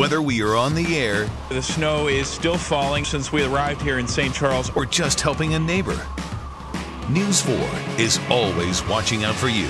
Whether we are on the air The snow is still falling since we arrived here in St. Charles. or just helping a neighbor, News 4 is always watching out for you.